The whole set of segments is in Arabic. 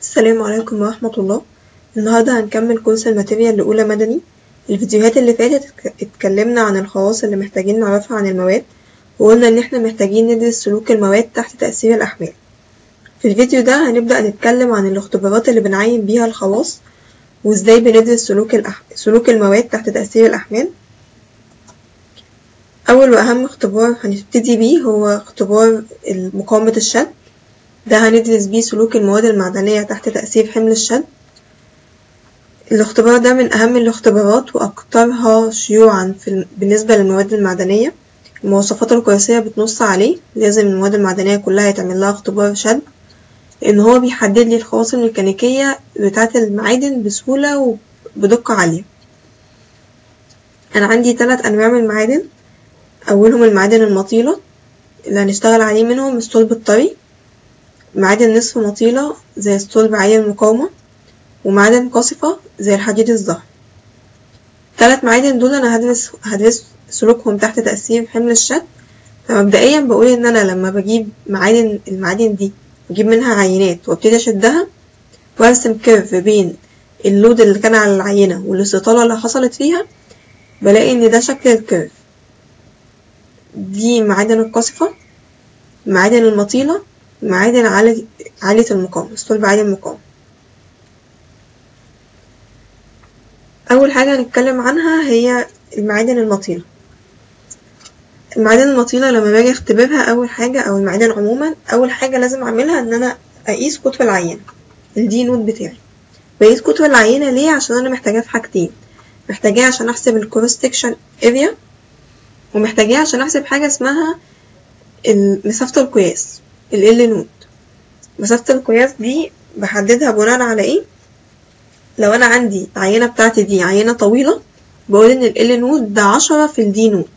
السلام عليكم ورحمة الله. النهاردة هنكمل كورس الماتيريال لأولى مدني. الفيديوهات اللي فاتت اتك- اتكلمنا عن الخواص اللي محتاجين نعرفها عن المواد وقلنا إن إحنا محتاجين ندرس سلوك المواد تحت تأثير الأحمال. في الفيديو ده هنبدأ نتكلم عن الاختبارات اللي بنعين بيها الخواص وإزاي بندرس سلوك, الأح... سلوك المواد تحت تأثير الأحمال. أول وأهم اختبار هنبتدي بيه هو اختبار مقاومة الشد. ده هندرس بيه سلوك المواد المعدنية تحت تأثير حمل الشد؟ الاختبار ده من أهم الاختبارات وأكترها شيوعا في بالنسبة للمواد المعدنية. المواصفات القياسية بتنص عليه. لازم المواد المعدنية كلها يتعمل لها اختبار شد. لأن هو بيحدد لي الخواص الميكانيكية بتاعة المعادن بسهولة وبدقة عالية. أنا عندي تلات أنواع من المعادن. أولهم المعادن المطيلة اللي هنشتغل عليه منهم الصلب الطري. معادن نصف مطيلة زي الصلب عالي المقاومة ومعادن قاصفة زي الحديد الزهر. تلات معادن دول أنا هدرس هدرس سلوكهم تحت تأثير حمل الشد. فمبدئيا بقول إن أنا لما بجيب معادن المعادن دي بجيب منها عينات وأبتدي أشدها وأرسم curve بين ال load اللي كان على العينة والاستطالة اللي حصلت فيها بلاقي إن ده شكل ال curve دي معادن القاصفة معادن المطيلة معادن عالية عالية المقاومة الصلب عالي المقاومة. أول حاجة هنتكلم عنها هي المعادن المطيلة المعادن المطيلة لما باجي أختبرها أول حاجة أو المعادن عموما أول حاجة لازم أعملها إن أنا أقيس قطر العينة ال D note بتاعي. بقيس قطر العينة ليه؟ عشان أنا محتاجاه في حاجتين. محتاجاه عشان أحسب ال cross section area ومحتاجاه عشان أحسب حاجة اسمها مسافة القياس. ال L note مسافة القياس دي بحددها بناء على إيه؟ لو أنا عندي العينة بتاعتي دي عينة طويلة بقول إن ال L note ده عشرة في ال D note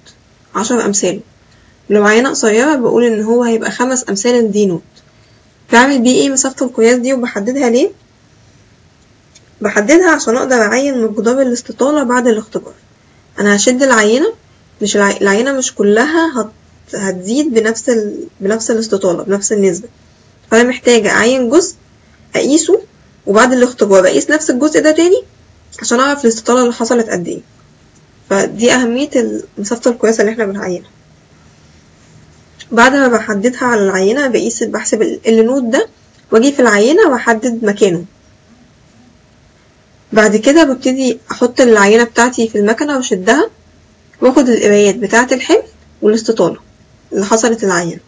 عشرة امثاله لو عينة قصيرة بقول إن هو هيبقى خمس أمثال ال D note بعمل بيه إيه مسافة القياس دي وبحددها ليه؟ بحددها عشان أقدر أعين مقدار الاستطالة بعد الاختبار. أنا هشد العينة مش العي... العينة مش كلها هت... هتزيد بنفس ال... بنفس الاستطالة بنفس النسبة. فأنا محتاجة أعين جزء أقيسه وبعد الاختبار أقيس نفس الجزء ده تاني عشان أعرف الاستطالة اللي حصلت قد إيه. فدي أهمية ال- مسافة القياس اللي إحنا بنعينها. بعد ما بحددها على العينة بقيس بحسب ال L note ده واجي في العينة وأحدد مكانه. بعد كده ببتدي أحط العينة بتاعتي في المكنة وأشدها وآخد القرايات بتاعة الحمل والاستطالة. اللي حصلت العينة.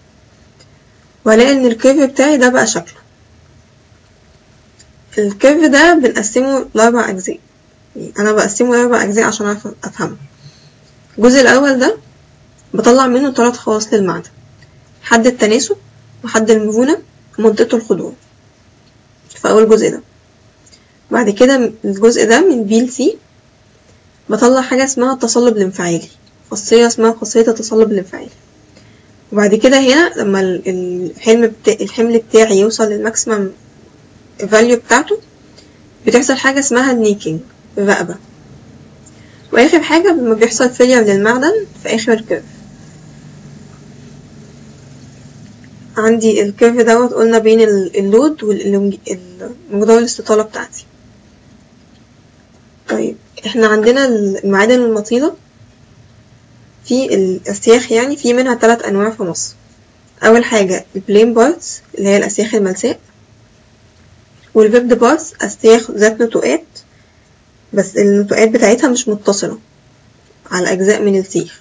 وهلاقي ان ال curve بتاعي ده بقى شكله. ال curve ده بنقسمه لأربع أجزاء. أنا بقسمه لأربع أجزاء عشان أعرف أفهمه. الجزء الأول ده بطلع منه تلات خواص للمعدن حد التناسب وحد المرونة ومنطقة الخضوع. في أول جزء ده. بعد كده الجزء ده من B ل C بطلع حاجة اسمها التصلب الانفعالي. خاصية اسمها خاصية التصلب الانفعالي. وبعد كده هنا لما ال- الحلم بتا... الحمل بتاعي يوصل لل maximum value بتاعته بتحصل حاجة اسمها ال necking الرقبة وآخر حاجة لما بيحصل failure للمعدن في آخر ال curve عندي ال curve دوت قلنا بين ال- ال load والمقدار الاستطالة بتاعتي. طيب إحنا عندنا المعادن المطيلة. في الأسياخ يعني في منها ثلاث أنواع في مصر. أول حاجة ال plain bars اللي هي الأسياخ الملساء. وال ribbed bars أسياخ ذات نتوءات بس النتوءات بتاعتها مش متصلة على أجزاء من السيخ.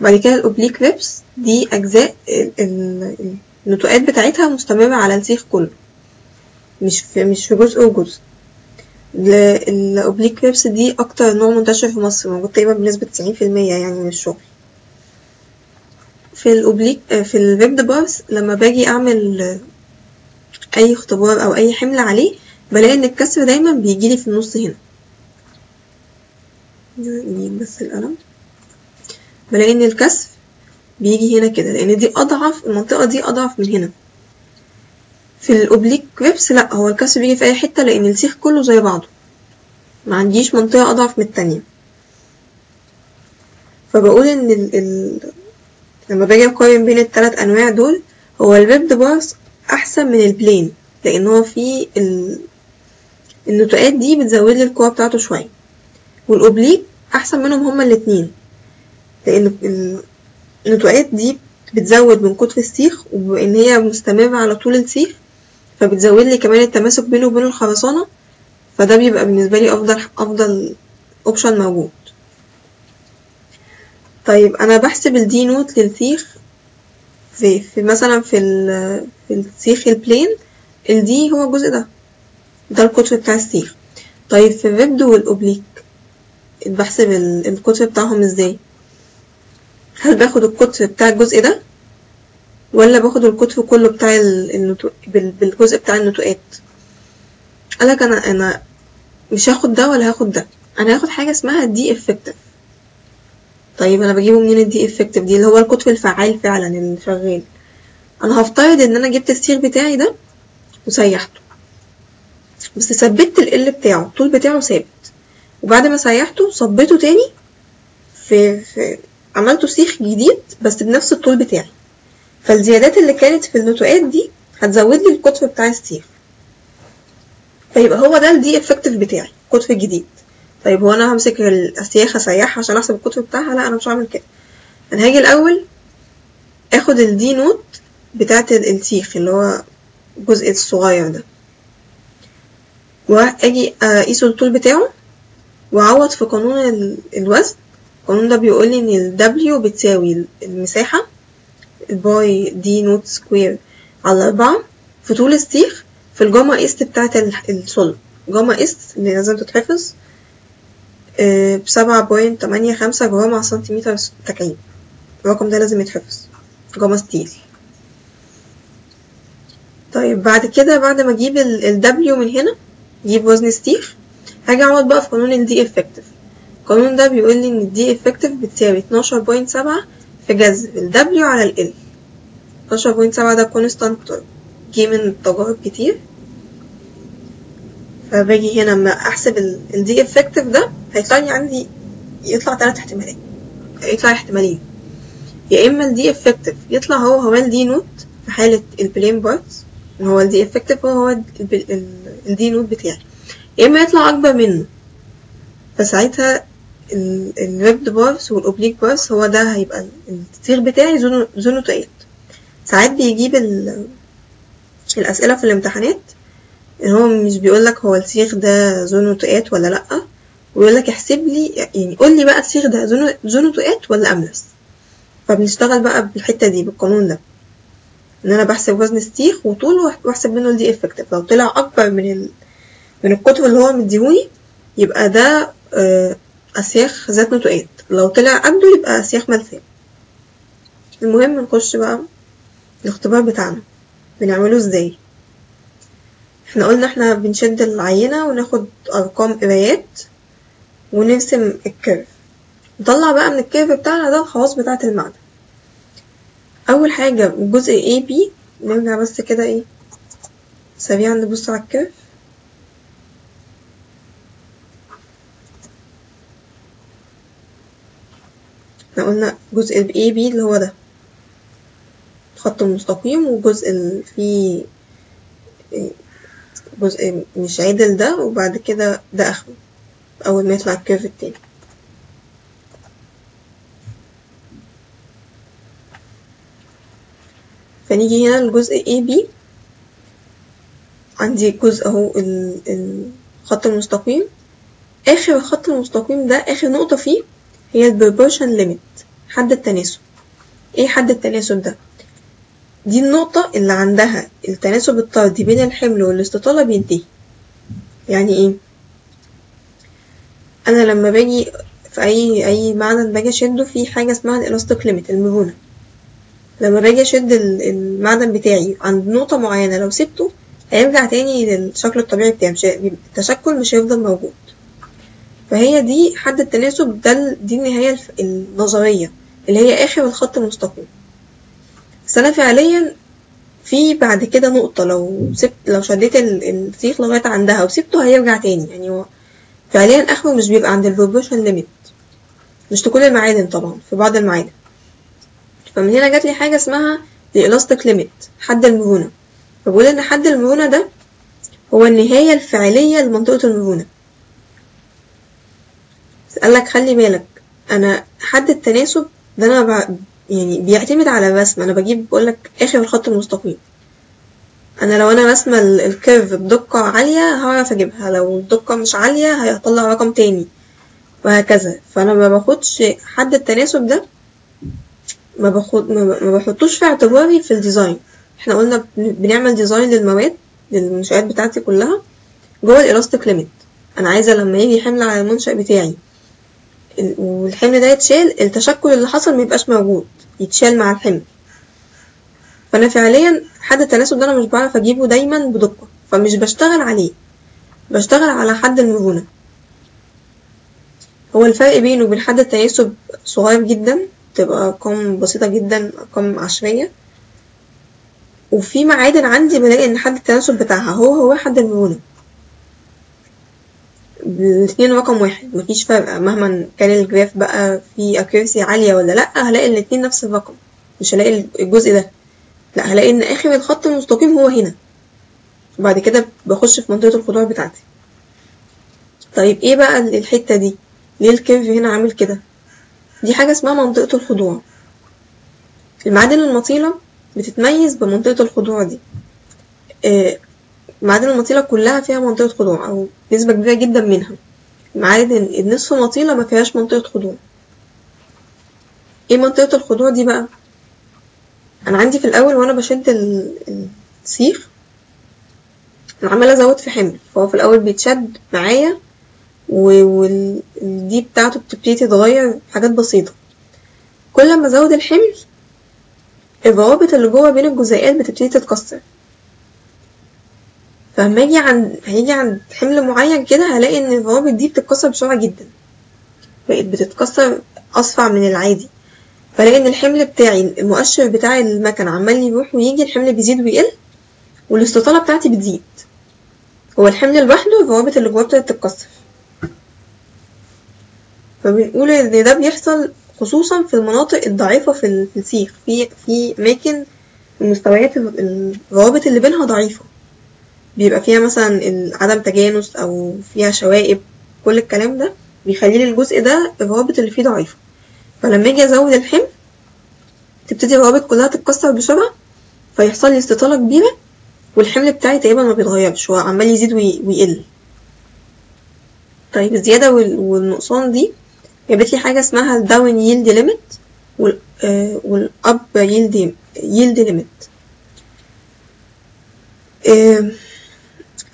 بعد كده ال oblique ribs دي أجزاء ال- ال- النتوءات بتاعتها مستمرة على السيخ كله. مش في مش في جزء وجزء. ال oblique ribs دي أكتر نوع منتشر في مصر موجود تقريبا بنسبة تسعين في المية يعني من الشغل. في ال oblique في ال ribbed bars لما باجي أعمل أي اختبار أو أي حمل عليه بلاقي إن الكسر دايما بيجيلي في النص هنا. بس القلم. بلاقي إن الكسر بيجي هنا كده لأن دي أضعف المنطقة دي أضعف من هنا. في الأوبليك ريبس لأ هو الكسر بيجي في أي حتة لأن السيخ كله زي بعضه. ما عنديش منطقة أضعف من التانية. فبقول إن ال... ال... لما باجي أقارن بين التلات أنواع دول هو ال ribbed bars أحسن من ال plain لأن هو فيه ال... النتوءات دي بتزود لي القوة بتاعته شوية. وال oblique أحسن منهم هما الاتنين لأن ال- النتوءات دي بتزود من قطر السيخ وبما إن هي مستمرة على طول السيخ فبتزود لي كمان التماسك بينه وبين الخرسانة فده بيبقى بالنسبة لي أفضل أفضل option موجود. طيب أنا بحسب ال D note للسيخ في, في مثلا في ال في السيخ ال plain ال D هو الجزء ده ده القطر بتاع السيخ. طيب في ال ribbed وال oblique بحسب ال- القطر بتاعهم إزاي؟ هل باخد القطر بتاع الجزء ده ولا باخد القطر كله بتاع ال- النتو... بال- بالجزء بتاع النتوءات. قالك أنا أنا مش هاخد ده ولا هاخد ده. أنا هاخد حاجة اسمها D effective طيب أنا بجيبه منين ال D effective دي؟ اللي هو القطر الفعال فعلا اللي شغال أنا هفترض إن أنا جبت السيخ بتاعي ده وسيحته. بس ثبت ال L بتاعه الطول بتاعه ثابت. وبعد ما سيحته صبيته تاني في, في عملته سيخ جديد بس بنفس الطول بتاعي. فالزيادات اللي كانت في النتوءات دي هتزود لي القطر بتاع السيخ. فيبقى هو ده ال D effective بتاعي القطر الجديد طيب هو أنا همسك الأسياخ اسيحها عشان أحسب القطر بتاعها؟ لا أنا مش هعمل كده. أنا هاجي الأول آخد ال D note بتاعت ال- السيخ اللي هو الجزء الصغير ده. وأجي اقيسه الطول بتاعه وأعوض في قانون ال- الوزن. القانون ده بيقول لي إن ال W بتساوي المساحة ال pi D note square. على أربعة في طول السيخ في ال gamma st بتاعة ال- الصلب. gamma st اللي لازم تتحفظ بسبعة point تمانية خمسة جرام على سنتيمتر تكعيب. الرقم ده لازم يتحفظ. gamma steel. طيب بعد كده بعد ما أجيب ال W من هنا أجيب وزن السيخ هاجي اعوض بقى في قانون ال D effective. القانون ده بيقول لي إن ال D effective بتساوي اتناشر point سبعة في جذر ال W على ال L اتناشر point سبعة ده constant جه من تجارب كتير. فباجي هنا اما أحسب ال D effective ده هيطلع لي عندي يطلع تلات احتمالات. يطلع احتمالين. يا إما ال D effective يطلع هو هو ال D nought في حالة ال plain bars هو ال D effective هو هو ال ال D nought بتاعي. يا إما يطلع أكبر منه. فساعتها ال ribbed bars وال oblique bars هو ده هيبقى السيخ بتاعي ذو نتوءات ساعات بيجيب ال- الأسئلة في الامتحانات ان هو مش بيقولك هو السيخ ده ذو نتوءات ولا لأ ويقولك احسب لي يعني قول لي بقى السيخ ده ذو نتوءات ولا أملس. فبنشتغل بقى بالحتة دي بالقانون ده. إن أنا بحسب وزن السيخ وطوله وأحسب منه ال D effective لو طلع أكبر من ال... من القطر اللي هو مديهوني يبقى ده اسياخ ذات نتوءات لو طلع قده يبقى اسياخ ملساء المهم نخش بقى الاختبار بتاعنا. بنعمله إزاي؟ إحنا قلنا إحنا بنشد العينة وناخد أرقام قرايات ونرسم ال curve. نطلع بقى من ال curve بتاعنا ده الخواص بتاعة المعدن. أول حاجة الجزء A B نرجع بس كده إيه؟ سريعا نبص على ال curve. إحنا قلنا جزء ال A B اللي هو ده. الخط المستقيم وجزء اللي فيه جزء مش عدل ده وبعد كده ده آخره أول ما يطلع ال curve التاني. فنيجي هنا لجزء A B. عندي جزء أهو ال- الخط المستقيم. آخر الخط المستقيم ده آخر نقطة فيه. هي ال proportion limit. حد التناسب. إيه حد التناسب ده؟ دي النقطة اللي عندها التناسب الطردي بين الحمل والاستطالة بينتهي. يعني إيه؟ أنا لما باجي في أي أي معدن باجي أشده في حاجة اسمها الإلاستيك ليميت المرونة. لما باجي أشد ال- المعدن بتاعي عند نقطة معينة لو سبته هيرجع تاني للشكل الطبيعي بتاعه التشكل مش هيفضل موجود. فهي دي حد التناسب ده دي النهاية النظرية اللي هي آخر الخط المستقيم. بس أنا فعليا في بعد كده نقطة لو سبت لو شديت ال- السيخ لغاية عندها وسبته هيرجع تاني. يعني هو فعليا آخره مش بيبقى عند ال proportion limit مش في كل المعادن طبعا في بعض المعادن. فمن هنا جات لي حاجة اسمها ال elastic limit حد المرونة. فبقول إن حد المرونة ده هو النهاية الفعلية لمنطقة المرونة. قالك خلي بالك أنا حد التناسب ده أنا بع... يعني بيعتمد على الرسم أنا بجيب بقولك آخر الخط المستقيم. أنا لو أنا رسمة ال- ال curve بدقة عالية هعرف أجيبها. لو الدقة مش عالية هيطلع رقم تاني وهكذا. فأنا ما باخدش حد التناسب ده ما باخد ما ب- بحطوش في اعتباري في ال design إحنا قلنا بن- بنعمل design للمواد للمنشآت بتاعتي كلها جوه ال elastic limit أنا عايزة لما يجي حمل على المنشأ بتاعي والحمل ده يتشال التشكل اللي حصل ميبقاش موجود يتشال مع الحمل. فأنا فعليا حد التناسب ده أنا مش بعرف أجيبه دايما بدقة فمش بشتغل عليه بشتغل على حد المرونة. هو الفرق بينه وبين حد التناسب صغير جدا تبقى أرقام بسيطة جدا أرقام عشرية. وفي معادن عندي بلاقي إن حد التناسب بتاعها هو هو حد المرونة. الاتنين رقم واحد. مفيش فرق. مهما كان الجراف بقى فيه accuracy عالية ولا لأ هلاقي الاتنين نفس الرقم. مش هلاقي الجزء ده. لأ هلاقي إن آخر الخط المستقيم هو هنا. وبعد كده بخش في منطقة الخضوع بتاعتي. طيب إيه بقى الحتة دي؟ ليه الكيرف هنا عامل كده؟ دي حاجة اسمها منطقة الخضوع. المعادن المطيلة بتتميز بمنطقة الخضوع دي. آه، معادن المطيلة كلها فيها منطقة خضوع أو نسبة كبيرة جدا منها. المعادن النصف مطيلة ما فيهاش منطقة خضوع. إيه منطقة الخضوع دي بقى؟ أنا عندي في الأول وأنا بشد ال- السيخ أنا عمالة أزود في حمل. فهو في الأول بيتشد معايا والدي بتاعته بتبتدي تتغير حاجات بسيطة. كل ما أزود الحمل الروابط اللي جوه بين الجزيئات بتبتدي تتكسر. فلما أجي عند هيجي عند حمل معين كده هلاقي إن الروابط دي بتتكسر بسرعة جدا. بقت بتتكسر أسرع من العادي. فلاقي إن الحمل بتاعي المؤشر بتاع المكنة عمال يروح ويجي الحمل بيزيد ويقل والاستطالة بتاعتي بتزيد. هو الحمل لوحده الروابط اللي جواه ابتدت تتكسر. فبنقول إن ده بيحصل خصوصا في المناطق الضعيفة في ال- في السيخ. في في أماكن المستويات ال- الروابط اللي بينها ضعيفة. بيبقى فيها مثلا عدم تجانس أو فيها شوائب كل الكلام ده بيخلي لي الجزء ده الروابط اللي فيه ضعيفة. فلما أجي أزود الحمل تبتدي الروابط كلها تتكسر بسرعة فيحصل لي استطالة كبيرة والحمل بتاعي تقريبا ما بيتغيرش هو عمال يزيد وي- ويقل. طيب الزيادة وال- والنقصان دي جابت لي حاجة اسمها ال down yield limit وال up yield yield limit.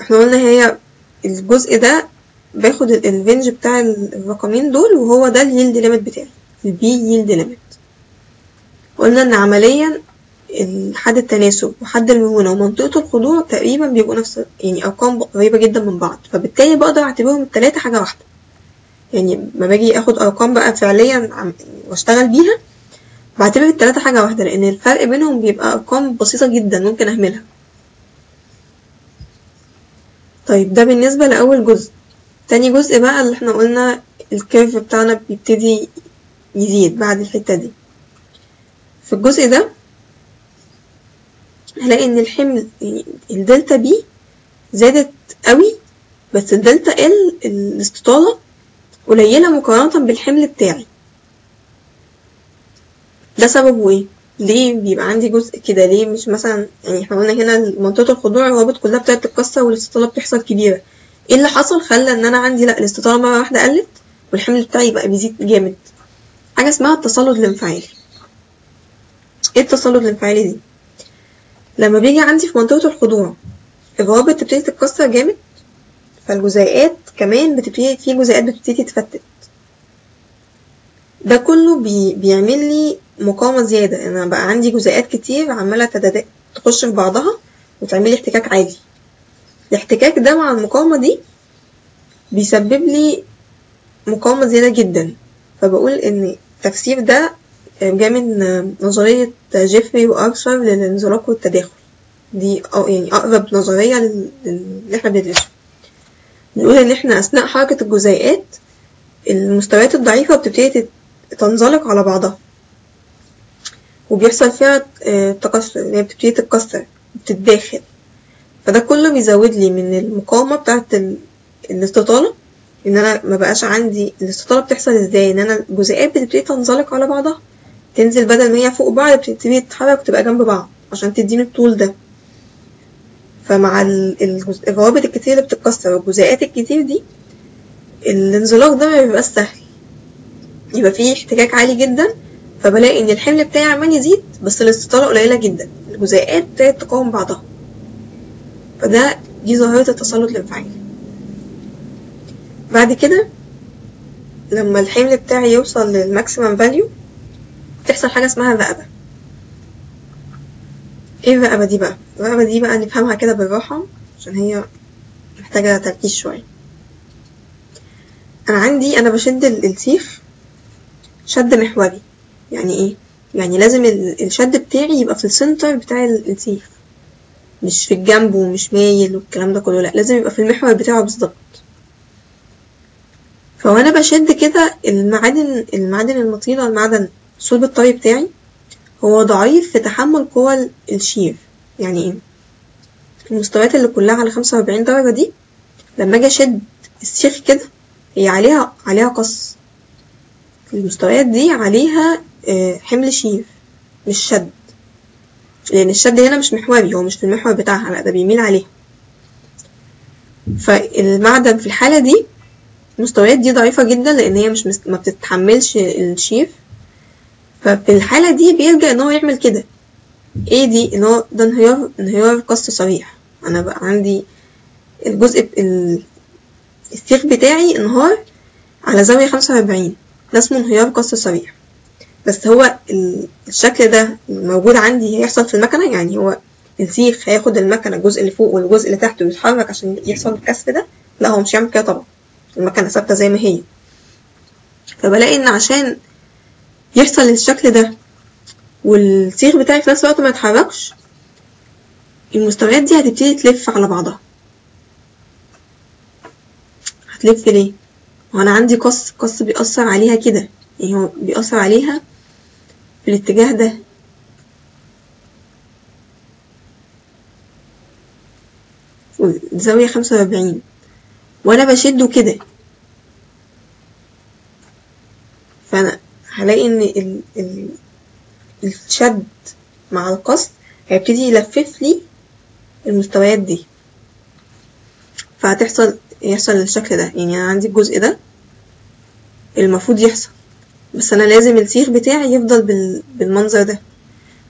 إحنا قلنا هي الجزء ده باخد ال- ال range بتاع ال- الرقمين دول وهو ده ال yield limit بتاعي ال P yield limit قلنا إن عمليا حد التناسب وحد المرونة ومنطقة الخضوع تقريبا بيبقوا نفس يعني أرقام قريبة جدا من بعض. فبالتالي بقدر أعتبرهم التلاتة حاجة واحدة. يعني لما باجي آخد أرقام بقى فعليا وأشتغل بيها بعتبر التلاتة حاجة واحدة لأن الفرق بينهم بيبقى أرقام بسيطة جدا ممكن أهملها. طيب ده بالنسبة لأول جزء. تاني جزء بقى اللي إحنا قلنا ال curve بتاعنا بيبتدي يزيد بعد الحتة دي. في الجزء ده هلاقي إن الحمل ال delta P زادت قوي بس ال الاستطالة قليلة مقارنة بالحمل بتاعي. ده سببه إيه؟ ليه بيبقى عندي جزء كده؟ ليه مش مثلا يعني إحنا قلنا هنا منطقة الخضوع الروابط كلها ابتدت تتكسر والاستطالة بتحصل كبيرة. إيه اللي حصل خلى إن أنا عندي لأ الاستطالة مرة واحدة قلت والحمل بتاعي بقى بيزيد جامد؟ حاجة اسمها التصلد الانفعالي. إيه التصلد الانفعالي دي؟ لما بيجي عندي في منطقة الخضوع الروابط تبتدي تتكسر جامد فالجزيئات كمان بتبتدي في جزيئات بتبتدي تتفتت. ده كله بي بيعمل لي مقاومة زيادة. أنا بقى عندي جزيئات كتير عمالة تخش في بعضها وتعمل لي احتكاك عالي الاحتكاك ده مع المقاومة دي بيسبب لي مقاومة زيادة جدا. فبقول إن التفسير ده جاي من نظرية جيفري وأرثر للانزلاق والتداخل. دي أو- يعني أقرب نظرية لل- للي إحنا بندرسه. بنقول إن إحنا أثناء حركة الجزيئات المستويات الضعيفة بتبتدي تنزلق على بعضها. وبيحصل فيها آه، تكسر هي بتبتدي تتكسر بتتداخل. فده كله بيزود لي من المقاومة بتاعة ال- الاستطالة إن أنا ما بقاش عندي الاستطالة بتحصل إزاي؟ إن أنا الجزيئات بتبتدي تنزلق على بعضها تنزل بدل ما هي فوق بعض بتبتدي تتحرك وتبقى جنب بعض عشان تديني الطول ده. فمع الروابط الكتير اللي بتتكسر والجزيئات الكتير دي الانزلاق ده ما بيبقاش سهل. يبقى فيه احتكاك عالي جدا فبلاقي إن الحمل بتاعي عمال يزيد بس الاستطالة قليلة جدا. الجزيئات ابتدت تقاوم بعضها. فده دي ظاهرة التصلد الانفعالي بعد كده لما الحمل بتاعي يوصل لل maximum value تحصل حاجة اسمها الرقبة إيه الرقبة دي بقى؟ الرقبة دي بقى نفهمها كده بالراحة عشان هي محتاجة تركيز شوية. أنا عندي أنا بشد ال- السيخ شد محوري. يعني إيه؟ يعني لازم ال- الشد بتاعي يبقى في ال center بتاع ال- السيخ مش في الجنب ومش مايل والكلام ده كله لأ لازم يبقى في المحور بتاعه بالظبط فأنا بشد كده المعادن المعادن المطيلة المعدن الصلب الطري بتاعي هو ضعيف في تحمل قوى ال shear يعني إيه؟ المستويات اللي كلها على خمسة وأربعين درجة دي لما أجي أشد السيخ كده هي عليها عليها قص. المستويات دي عليها حمل shear مش شد. لأن الشد هنا مش محوري هو مش في المحور بتاعها لأ ده بيميل عليها فالمعدن في الحالة دي المستويات دي ضعيفة جدا لأن هي مش. ما بتتحملش ال shear ففي الحالة دي بيلجأ إن هو يعمل كده. إيه دي إن هو ده انهيار انهيار قص صريح. أنا بقى عندي الجزء ال- السيخ بتاعي انهار على زاوية خمسة وأربعين. ده اسمه انهيار قص صريح. بس هو ال- الشكل ده موجود عندي هيحصل في المكنة؟ يعني هو السيخ هياخد المكنة الجزء اللي فوق والجزء اللي تحته ويتحرك عشان يحصل الكسر ده؟ لا هو مش هيعمل كده طبعا. المكنة ثابتة زي ما هي. فبلاقي إن عشان يحصل الشكل ده والسيخ بتاعي في نفس الوقت ما يتحركش المستويات دي هتبتدي تلف على بعضها. هتلف ليه؟ وأنا عندي قص قص بيأثر عليها كده. يعني هو بيأثر عليها الاتجاه ده. زاوية خمسة وأربعين. وأنا بشده كده. فأنا هلاقي إن ال... ال... الشد مع القص هيبتدي يلفف لي المستويات دي. فهتحصل يحصل الشكل ده. يعني أنا عندي الجزء ده المفروض يحصل. بس أنا لازم السيخ بتاعي يفضل بال... بالمنظر ده.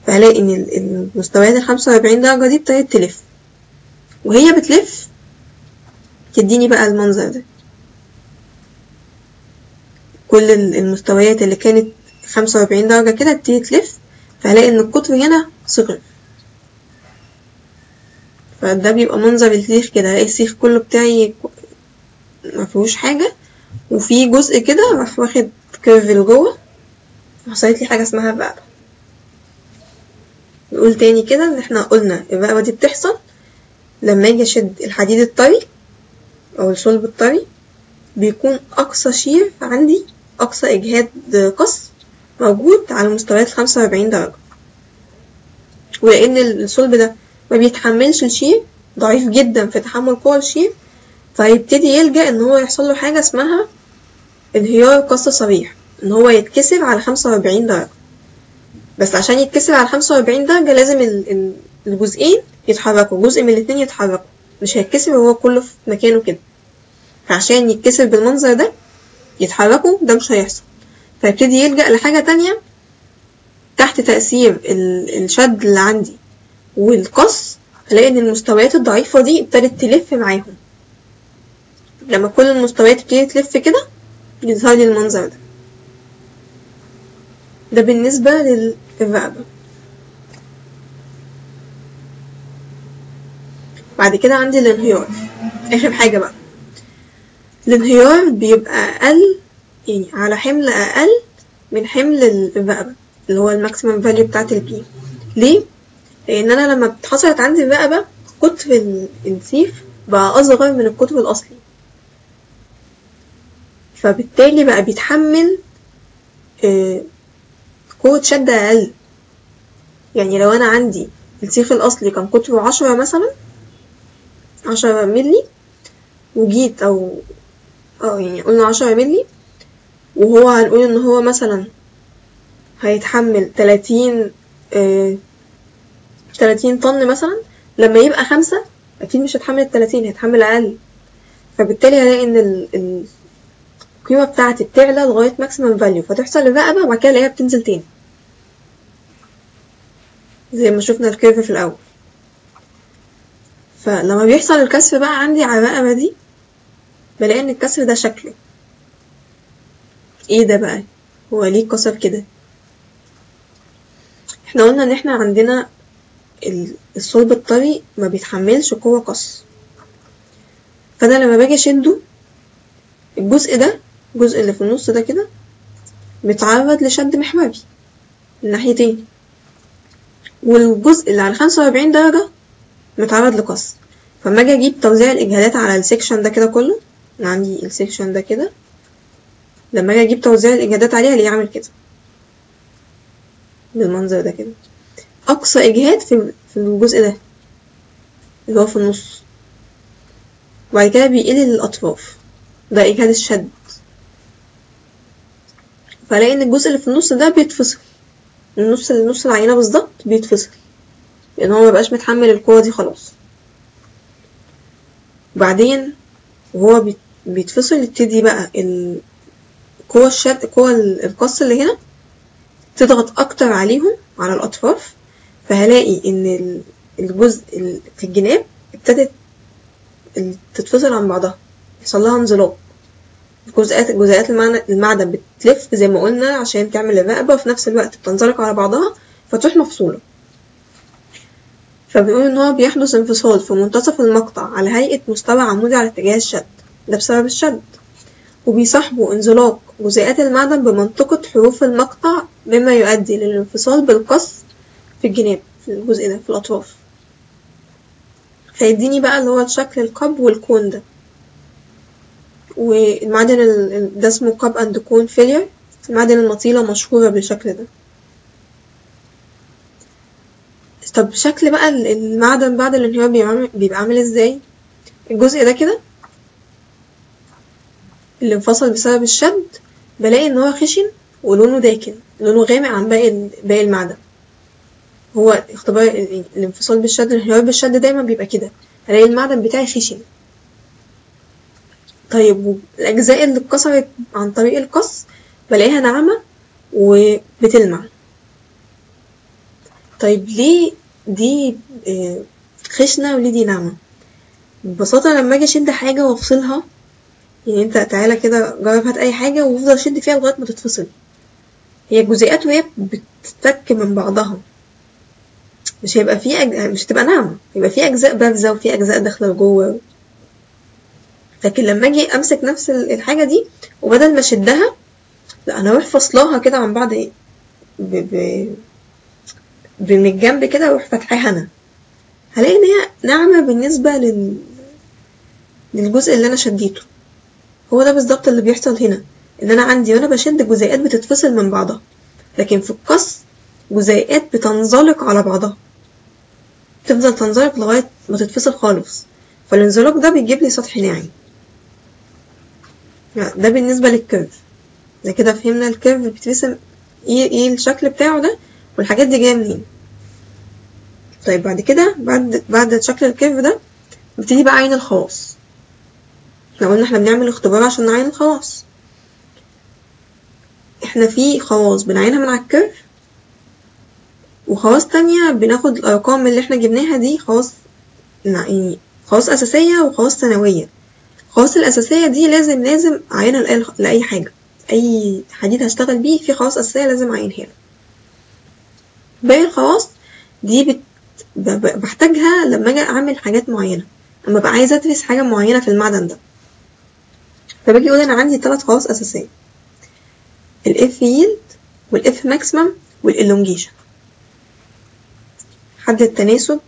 فهلاقي ال- المستويات الخمسة وأربعين درجة دي ابتدت تلف. وهي بتلف تديني بقى المنظر ده. كل ال- المستويات اللي كانت خمسة وأربعين درجة كده تبتدي تلف فهلاقي إن القطر هنا صغر. فده بيبقى منظر السيخ كده. هلاقي السيخ كله بتاعي مفيهوش حاجة وفي جزء كده راح واخد كيرف لجوه وحصلت لي حاجة اسمها الرقبة نقول تاني كده إن إحنا قلنا الرقبة دي بتحصل لما أجي أشد الحديد الطري أو الصلب الطري بيكون أقصى shear عندي أقصى إجهاد قص موجود على مستويات خمسة وأربعين درجة. ولأن الصلب ده ما بيتحملش ال shear ضعيف جدا في تحمل قوى ال shear فيبتدي يلجأ إن هو يحصل له حاجة اسمها انهيار قص صريح إن هو يتكسر على خمسة وأربعين درجة. بس عشان يتكسر على خمسة وأربعين درجة لازم ال- ال- الجزئين يتحركوا جزء من الاتنين يتحركوا. مش هيتكسر وهو كله في مكانه كده. فعشان يتكسر بالمنظر ده يتحركوا ده مش هيحصل. فيبتدي يلجأ لحاجة تانية تحت تأثير ال- الشد اللي عندي. والقص هلاقي إن المستويات الضعيفة دي ابتدت تلف معاهم. لما كل المستويات تبتدي تلف كده يظهر لي المنظر ده ده بالنسبة للرقبة بعد كده عندي الانهيار. آخر حاجة بقى. الانهيار بيبقى أقل يعني على حمل أقل من حمل الرقبة اللي هو ال maximum value بتاعت ال P ليه؟ لأن أنا لما حصلت عندي الرقبة قطر ال- السيخ بقى أصغر من القطر الأصلي. فبالتالي بقى بيتحمل آه، قوة شد أقل. يعني لو أنا عندي السيخ الأصلي كان قطره عشرة مثلا عشرة ملي وجيت أو آه يعني قلنا عشرة ملي وهو هنقول إن هو مثلا هيتحمل تلاتين آه تلاتين طن مثلا لما يبقى خمسة أكيد مش هتحمل التلاتين هيتحمل أقل. فبالتالي هلاقي إن ال- ال- القيمة بتاعتي بتعلى لغاية maximum value فتحصل الرقبة وبعد كده الاقيها بتنزل تاني. زي ما شفنا ال curve في الأول. فلما بيحصل الكسر بقى عندي على الرقبة دي بلاقي إن الكسر ده شكله. إيه ده بقى؟ هو ليه كسر كده؟ إحنا قلنا إن إحنا عندنا ال- الصلب الطري ما بيتحملش قوة قص فأنا لما باجي أشده الجزء ده الجزء اللي في النص ده كده بيتعرض لشد محوري من ناحيتين. والجزء اللي على خمسة وأربعين درجة متعرض لقص. فلما أجي أجيب توزيع الإجهادات على ال section ده كده كله أنا عندي ال section ده كده لما أجي أجيب توزيع الإجهادات عليه الاقيه عامل كده؟ بالمنظر ده كده. أقصى إجهاد في في الجزء ده اللي هو في النص. وبعد كده بيقل للأطراف. ده إجهاد الشد. فلاقي ان الجزء اللي في النص ده بيتفصل. النص النص العينة بالظبط بيتفصل. لأن هو مبقاش متحمل القوة دي خلاص. وبعدين وهو بيت- بيتفصل يبتدي بقى ال- قوة الشد قوة ال- القص اللي هنا تضغط أكتر عليهم على الأطراف. فهلاقي ال- الجزء ال- في الجناب ابتدت تتفصل عن بعضها. يحصل لها انزلاق. جزيئات جزيئات المعدن بتلف زي ما قلنا عشان تعمل الرقبة وفي نفس الوقت بتنزلق على بعضها فتروح مفصولة. فبيقول إن هو بيحدث انفصال في منتصف المقطع على هيئة مستوى عمودي على اتجاه الشد. ده بسبب الشد. وبيصاحبه انزلاق جزيئات المعدن بمنطقة حروف المقطع مما يؤدي للانفصال بالقص في الجناب في الجزء ده في الأطراف. فيديني بقى اللي هو شكل ال cup وال cone ده. والمعدن ال- ال- ده اسمه cup and cone failure المعدن المطيلة مشهورة بالشكل ده. طب شكل بقى ال- المعدن بعد الانهيار بيبقى عامل- إزاي؟ الجزء ده كده اللي انفصل بسبب الشد بلاقي ان هو خشن ولونه داكن لونه غامق عن باقي باقي المعدن. هو اختبار ال- الانفصال بالشد الانهيار بالشد دايما بيبقى كده. الاقي المعدن بتاعي خشن. طيب الأجزاء اللي اتكسرت عن طريق القص بلاقيها ناعمة وبتلمع. طيب ليه دي آه، خشنة وليه دي ناعمة؟ ببساطة لما أجي أشد حاجة وأفصلها يعني أنت تعالى كده جرب هات أي حاجة وافضل شد فيها لغاية ما تتفصل. هي الجزيئات وهي بتتفك من بعضها. مش هيبقى في أج... مش هتبقى ناعمة يبقى في أجزاء بارزة وفي أجزاء داخلة لجوه. لكن لما أجي أمسك نفس ال- الحاجة دي وبدل ما أشدها لا أنا أروح فصلاها كده عن بعض ب... ب... ب- من الجنب كده وأروح فاتحاها أنا. هلاقي إن هي ناعمة بالنسبة لل... للجزء اللي أنا شديته. هو ده بالظبط اللي بيحصل هنا إن أنا عندي وأنا بشد جزيئات بتتفصل من بعضها لكن في القص جزيئات بتنزلق على بعضها. تفضل تنزلق لغاية ما تتفصل خالص. فالانزلاق ده بيجيب لي سطح ناعم. ده بالنسبة لل curve. ده كده فهمنا ال curve بيترسم إيه إيه الشكل بتاعه ده والحاجات دي جاية منين. طيب بعد كده بعد بعد شكل ال curve ده بتيجي بقى تعيين الخواص. إحنا قلنا إحنا بنعمل اختبار عشان نعين الخواص. إحنا في خواص بنعينها من على ال curve وخواص تانية بناخد الأرقام اللي إحنا جبناها دي خواص يعني خواص أساسية وخواص ثانوية. الخواص الأساسية دي لازم لازم أعينها لأي- حاجة. أي حديد هشتغل بيه في خواص أساسية لازم أعينها باقي الخواص دي بت... بحتاجها لما أجي أعمل حاجات معينة. لما ببقى عايزة أدرس حاجة معينة في المعدن ده. فباجي أقول أنا عندي تلات خواص أساسية. ال F yield وال F maximum وال elongation حد التناسب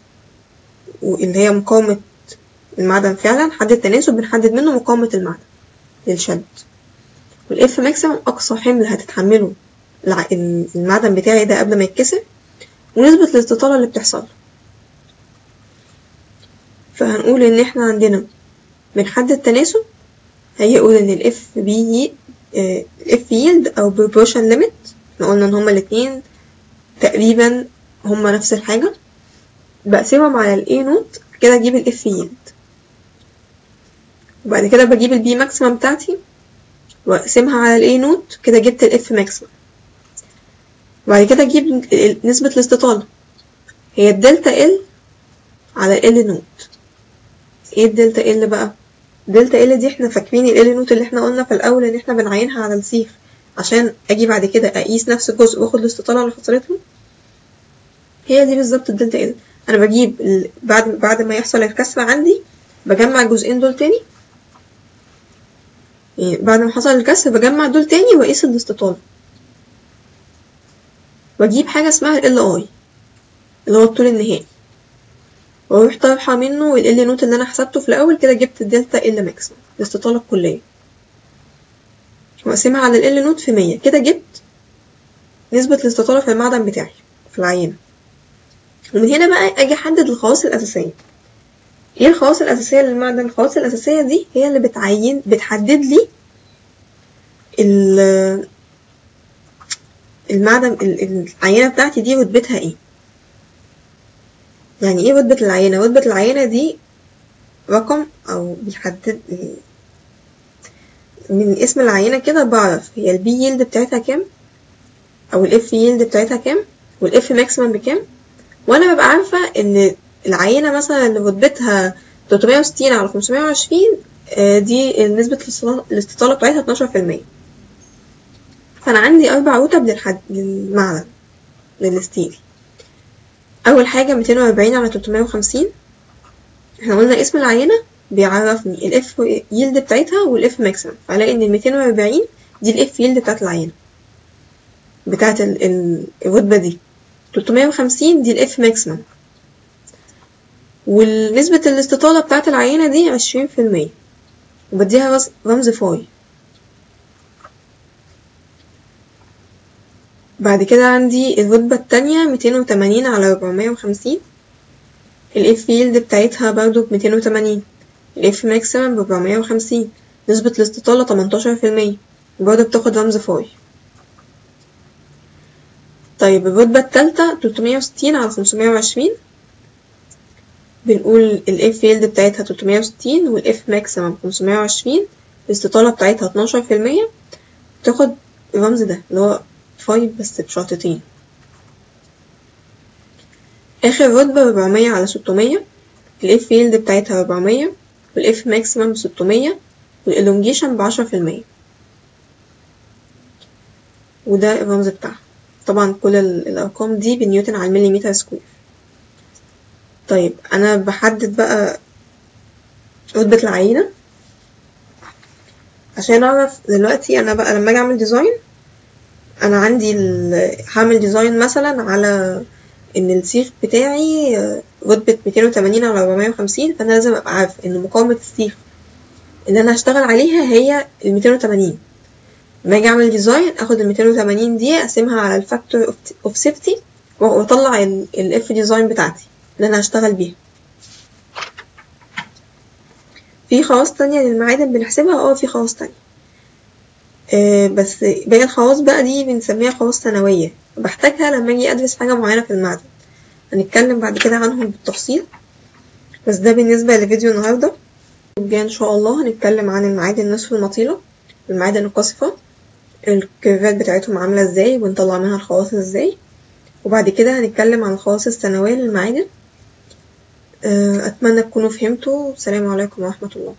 واللي هي مقاومة المعدن فعلا حد التناسب بنحدد منه مقاومة المعدن للشد. وال F maximum أقصى حمل هتتحمله المعدن بتاعي ده قبل ما يتكسر ونسبة الاستطالة اللي بتحصل فهنقول إن إحنا عندنا من حد التناسب هيقول إن ال F P ال F yield أو proportion limit إحنا قلنا إن هما الاتنين تقريبا هما نفس الحاجة. بقسمهم على ال A naught كده أجيب ال F yield وبعد كده بجيب ال P maximum بتاعتي واقسمها على ال A naught كده جبت ال F maximum وبعد كده أجيب نسبة الاستطالة. هي ال delta L على L naught. إيه ال delta L بقى؟ delta L دي إحنا فاكرين L naught اللي إحنا قلنا في الأول ان إحنا بنعينها على السيخ عشان أجي بعد كده اقيس نفس الجزء واخد الاستطالة اللي حصلت هي دي بالظبط ال delta L أنا بجيب. بعد بعد ما يحصل الكسر عندي بجمع الجزئين دول تاني. يعني بعد ما حصل الكسر بجمع دول تاني وأقيس الاستطالة وأجيب حاجة اسمها L i اللي هو الطول النهائي. وأروح طرحة منه L naught اللي أنا حسبته في الأول كده جبت ال delta L maximum الاستطالة الكلية. وأقسمها على L naught في مية. كده جبت نسبة الاستطالة في المعدن بتاعي في العينة. ومن هنا بقى أجي أحدد الخواص الأساسية. إيه الخواص الأساسية للمعدن؟ الخواص الأساسية دي هي اللي بتعين بتحدد لي المعدن العينة بتاعتي دي رتبتها إيه. يعني إيه رتبة العينة؟ رتبة العينة دي رقم أو بيحدد من اسم العينة كده بعرف هي البي يلد بتاعتها كام أو ال F yield بتاعتها كام وال F maximum بكام. وأنا ببقى عارفة ان العينة مثلا اللي رتبتها 360 على 520 دي نسبة الاستطالة بتاعتها 12% فأنا عندي أربع رتب للحد للمعدن لل steel. أول حاجة 240 على 350 إحنا قلنا اسم العينة بيعرفني ال F yield بتاعتها وال F maximum فألاقي إن ال 240 دي ال F yield بتاعت العينة بتاعت الرتبة دي. 350 دي ال F maximum ونسبة الاستطالة بتاعت العينة دي عشرين في المية. وبديها رمز phi. بعد كده عندي الرتبة التانية ميتين وتمانين على ربعمية وخمسين. ال F yield بتاعتها برضو بميتين وتمانين. ال F maximum بربعمية وخمسين. نسبة الاستطالة تمنتاشر في المية. برضه بتاخد رمز phi. طيب الرتبة التالتة تلتمية وستين على خمسمية وعشرين. بنقول ال F yield بتاعتها 360 وال F maximum 520 الاستطالة بتاعتها 12% تاخد الرمز ده اللي هو phi بس بشرطتين. آخر رتبة 400 على 600 ال F yield بتاعتها 400 وال F maximum 600 وال elongation بعشرة في المية. وده الرمز بتاعها. طبعا كل الأرقام دي بنيوتن على المليمتر square. طيب أنا بحدد بقى رتبة العينة. عشان أعرف دلوقتي أنا بقى لما أجي أعمل design أنا عندي هعمل design مثلا على إن السيخ بتاعي رتبة 280 على 450 فأنا لازم أبقى عارف إن مقاومة السيخ اللي أنا هشتغل عليها هي ال 280 لما أجي أعمل design آخد ال 280 دي أقسمها على ال factor of safety وأطلع ال F design بتاعتي. اللي أنا هشتغل بيها. في خواص تانية للمعادن بنحسبها؟ آه في خواص تانية. آه بس باقي الخواص بقى دي بنسميها خواص ثانوية. بحتاجها لما أجي أدرس حاجة معينة في المعدن. هنتكلم بعد كده عنهم بالتفصيل. بس ده بالنسبة لفيديو النهاردة. الجاي إن شاء الله هنتكلم عن المعادن نصف المطيلة المعادن القصفة الكيرفات بتاعتهم عاملة إزاي ونطلع منها الخواص إزاي. وبعد كده هنتكلم عن الخواص الثانوية للمعادن. أتمنى تكونوا فهمتوا. السلام عليكم ورحمة الله.